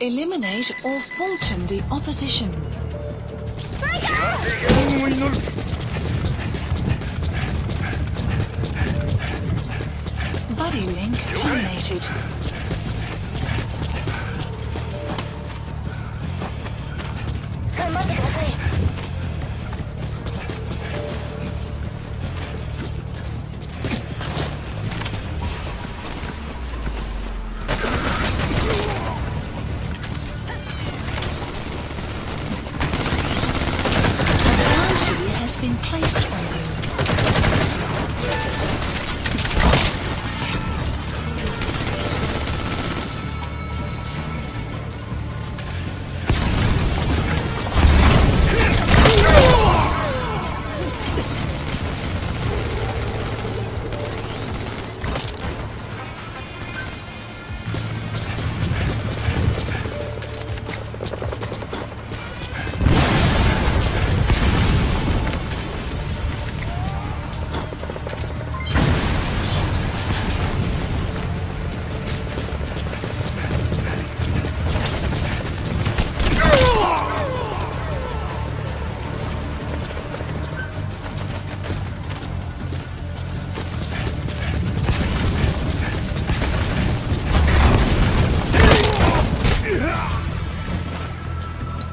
Eliminate or Fulton the opposition. Buddy Link terminated.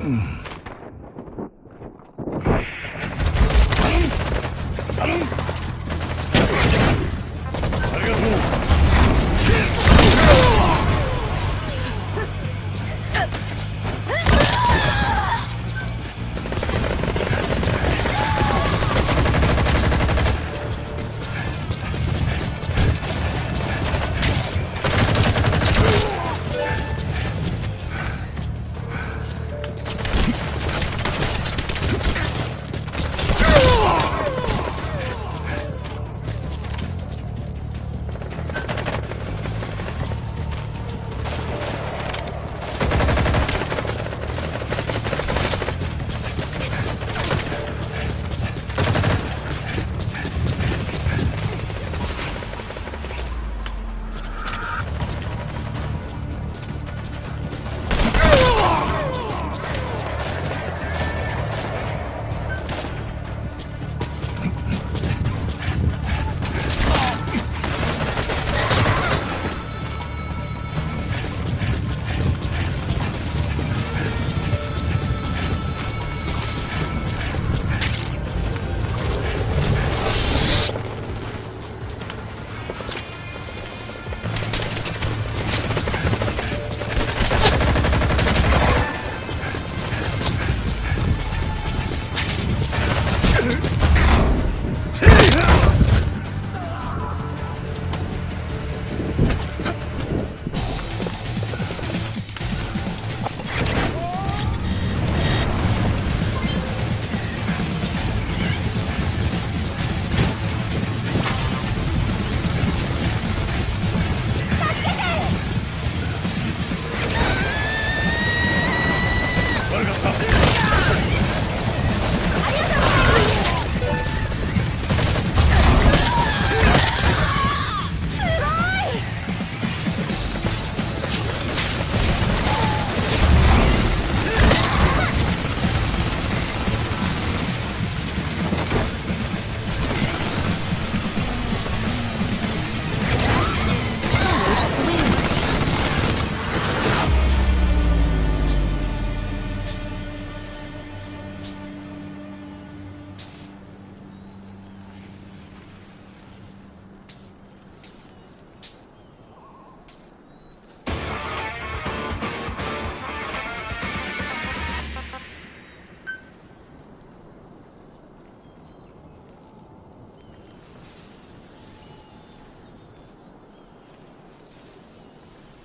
嗯。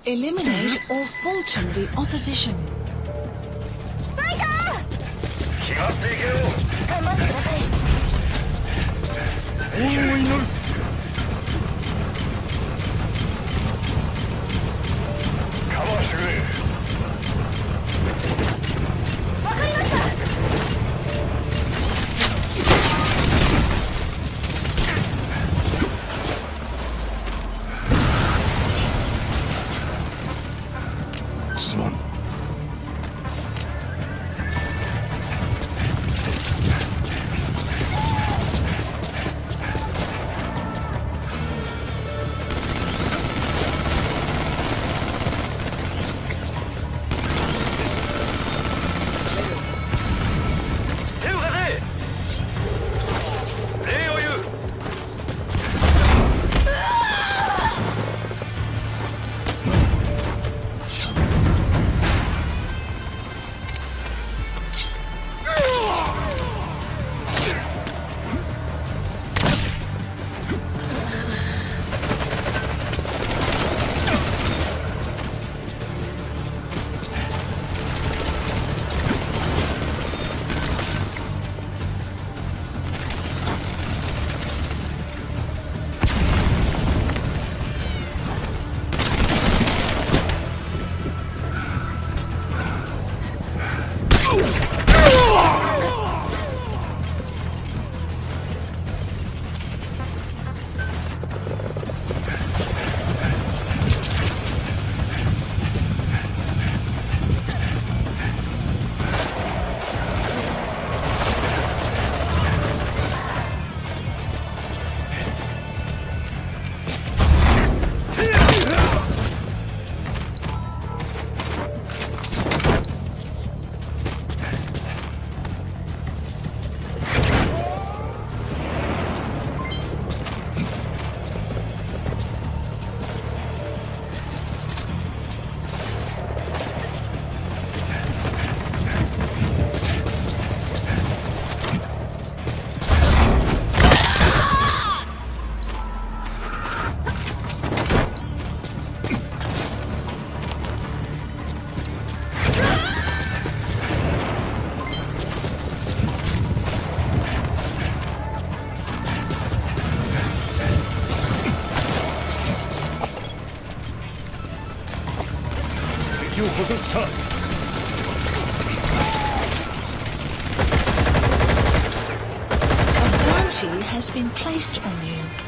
Eliminate or Fulton the opposition. Fighter! 捕捉した A bounty has been placed on you.